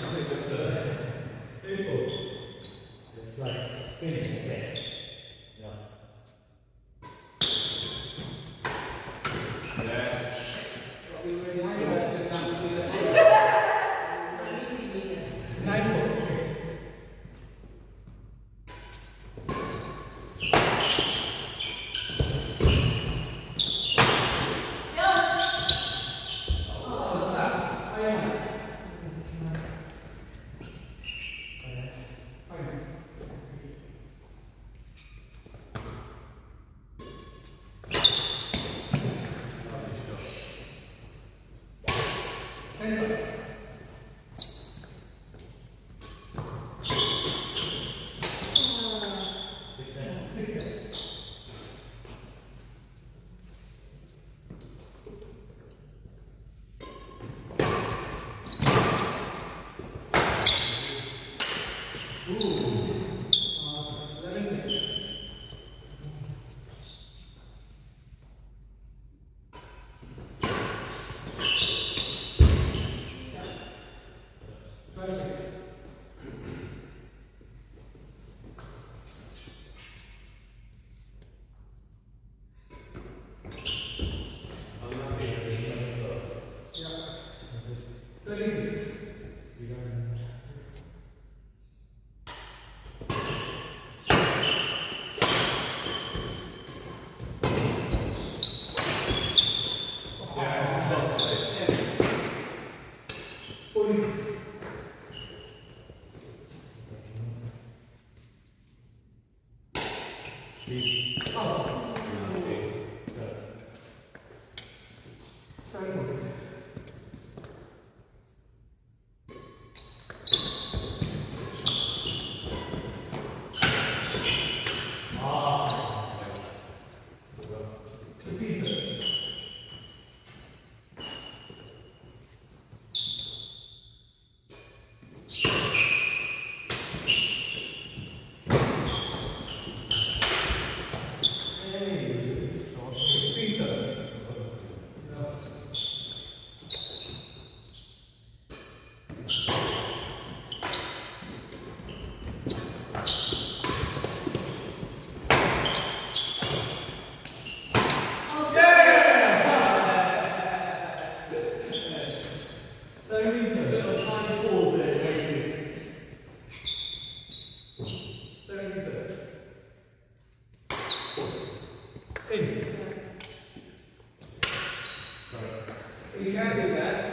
I think that's Uh. You can't do that.